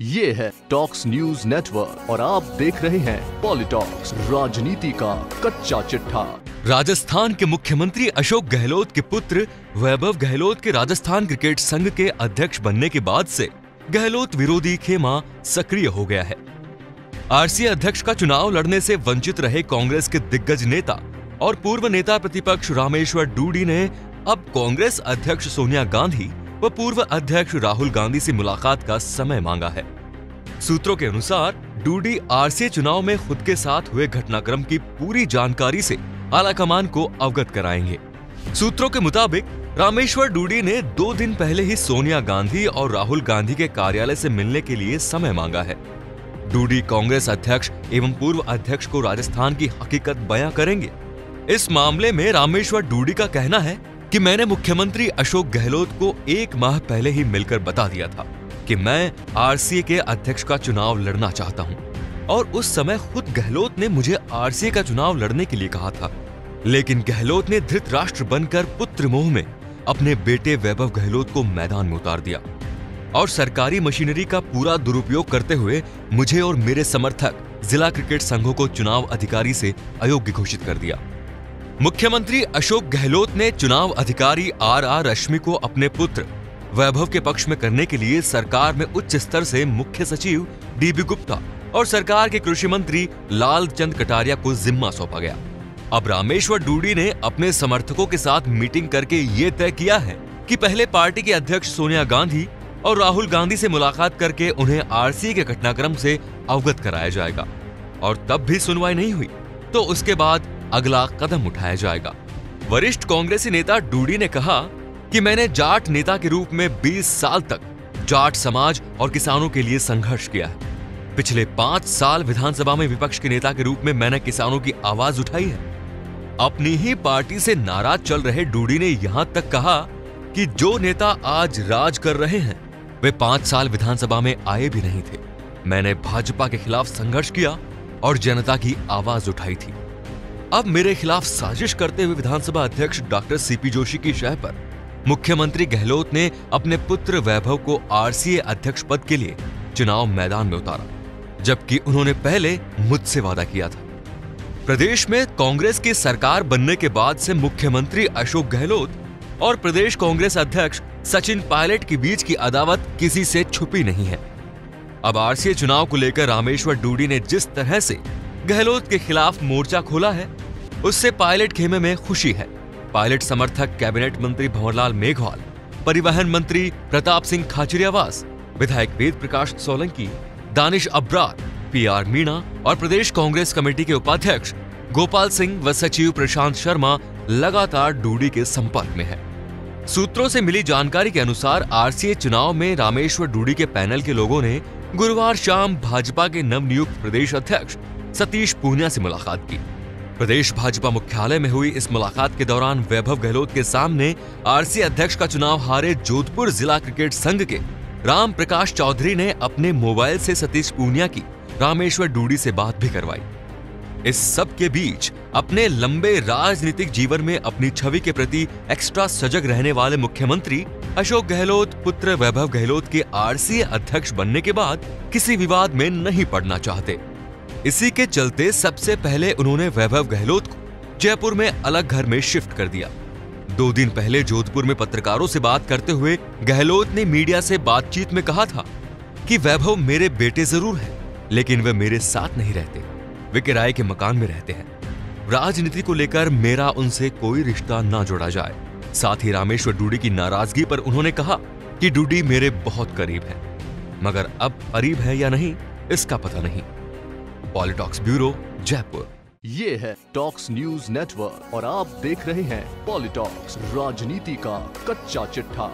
ये है talks news network और आप देख रहे हैं पॉलिटॉक्स राजनीति का कच्चा चिट्ठा। राजस्थान के मुख्यमंत्री अशोक गहलोत के पुत्र वैभव गहलोत के राजस्थान क्रिकेट संघ के अध्यक्ष बनने के बाद से गहलोत विरोधी खेमा सक्रिय हो गया है। आरसीए अध्यक्ष का चुनाव लड़ने से वंचित रहे कांग्रेस के दिग्गज नेता और पूर्व नेता प्रतिपक्ष रामेश्वर डूडी ने अब कांग्रेस अध्यक्ष सोनिया गांधी व पूर्व अध्यक्ष राहुल गांधी से मुलाकात का समय मांगा है। सूत्रों के अनुसार डूडी आरसीए चुनाव में खुद के साथ हुए घटनाक्रम की पूरी जानकारी से आलाकमान को अवगत कराएँगे। सूत्रों के मुताबिक, रामेश्वर डूडी ने दो दिन पहले ही सोनिया गांधी और राहुल गांधी के कार्यालय से मिलने के लिए समय मांगा है। डूडी कांग्रेस अध्यक्ष एवं पूर्व अध्यक्ष को राजस्थान की हकीकत बयां करेंगे। इस मामले में रामेश्वर डूडी का कहना है कि मैंने मुख्यमंत्री अशोक गहलोत को एक माह पहले ही मिलकर बता दिया था कि मैं आरसीए के अध्यक्ष का चुनाव लड़ना चाहता हूँ। और उस समय खुद गहलोत ने मुझे आरसीए का चुनाव लड़ने के लिए कहा था। लेकिन गहलोत ने धृत राष्ट्र बनकर पुत्र मोह में अपने बेटे वैभव गहलोत को मैदान में उतार दिया। और सरकारी मशीनरी का पूरा दुरुपयोग करते हुए मुझे और मेरे समर्थक जिला क्रिकेट संघों को चुनाव अधिकारी से अयोग्य घोषित कर दिया। मुख्यमंत्री अशोक गहलोत ने चुनाव अधिकारी आर आर रश्मि को अपने पुत्र वैभव के पक्ष में करने के लिए सरकार में उच्च स्तर से मुख्य सचिव डीबी गुप्ता और सरकार के कृषि मंत्री लाल चंद कटारिया को जिम्मा सौंपा गया। अब रामेश्वर डूडी ने अपने समर्थकों के साथ मीटिंग करके ये तय किया है कि पहले पार्टी के अध्यक्ष सोनिया गांधी और राहुल गांधी से मुलाकात करके उन्हें आरसी के घटनाक्रम से अवगत कराया जाएगा। और तब भी सुनवाई नहीं हुई तो उसके बाद अगला कदम उठाया जाएगा। वरिष्ठ कांग्रेसी नेता डूडी ने कहा कि मैंने जाट नेता के रूप में 20 साल तक जाट समाज और किसानों के लिए संघर्ष किया है। पिछले पाँच साल विधानसभा में विपक्ष के नेता के रूप में मैंने किसानों की आवाज़ उठाई है। अपनी ही पार्टी से नाराज़ चल रहे डूडी ने यहाँ तक कहा कि जो नेता आज राज कर रहे हैं, वे पाँच साल विधानसभा में आए भी नहीं थे। मैंने भाजपा के खिलाफ संघर्ष किया और जनता की आवाज़ उठाई थी। अब मेरे खिलाफ साजिश करते हुए विधानसभा अध्यक्ष डॉक्टर सीपी जोशी की शह पर। मुख्यमंत्री गहलोत ने अपने पुत्र वैभव को आरसीए अध्यक्ष पद के लिए चुनाव मैदान में उतारा, जबकि उन्होंने पहले मुझसे वादा किया था। प्रदेश में कांग्रेस की सरकार बनने के बाद से मुख्यमंत्री अशोक गहलोत और प्रदेश कांग्रेस अध्यक्ष सचिन पायलट के बीच की अदावत किसी से छुपी नहीं है। अब आरसीए चुनाव को लेकर रामेश्वर डूडी ने जिस तरह से गहलोत के खिलाफ मोर्चा खोला है। उससे पायलट खेमे में खुशी है। पायलट समर्थक कैबिनेट मंत्री भंवरलाल मेघवाल, परिवहन मंत्री प्रताप सिंह खाचरियावास, विधायक वेद प्रकाश सोलंकी, दानिश अब्रार, पी आर मीणा और प्रदेश कांग्रेस कमेटी के उपाध्यक्ष गोपाल सिंह व सचिव प्रशांत शर्मा लगातार डूडी के संपर्क में है। सूत्रों से मिली जानकारी के अनुसार आरसीए चुनाव में रामेश्वर डूडी के पैनल के लोगों ने गुरुवार शाम भाजपा के नवनियुक्त प्रदेश अध्यक्ष सतीश पूनिया से मुलाकात की। प्रदेश भाजपा मुख्यालय में हुई इस मुलाकात के दौरान वैभव गहलोत के सामने आरसी अध्यक्ष का चुनाव हारे जोधपुर जिला क्रिकेट संघ के राम प्रकाश चौधरी ने अपने मोबाइल से सतीश पूनिया की रामेश्वर डूडी से बात भी करवाई। इस सब के बीच अपने लंबे राजनीतिक जीवन में अपनी छवि के प्रति एक्स्ट्रा सजग रहने वाले मुख्यमंत्री अशोक गहलोत, पुत्र वैभव गहलोत के आरसीए अध्यक्ष बनने के बाद किसी विवाद में नहीं पड़ना चाहते। इसी के चलते सबसे पहले उन्होंने वैभव गहलोत को जयपुर में अलग घर में शिफ्ट कर दिया। दो दिन पहले जोधपुर में पत्रकारों से बात करते हुए गहलोत ने मीडिया से बातचीत में कहा था कि वैभव मेरे बेटे ज़रूर है, लेकिन वे मेरे साथ नहीं रहते। वे किराए के मकान में रहते हैं। राजनीति को लेकर मेरा उनसे कोई रिश्ता ना जोड़ा जाए। साथ ही रामेश्वर डूडी की नाराज़गी पर उन्होंने कहा कि डूडी मेरे बहुत करीब है, मगर अब करीब है या नहीं, इसका पता नहीं। Politalks bureau, Jaipur. ये है टॉक्स न्यूज़ नेटवर्क और आप देख रहे हैं पॉलिटॉक्स, राजनीति का कच्चा चिट्ठा।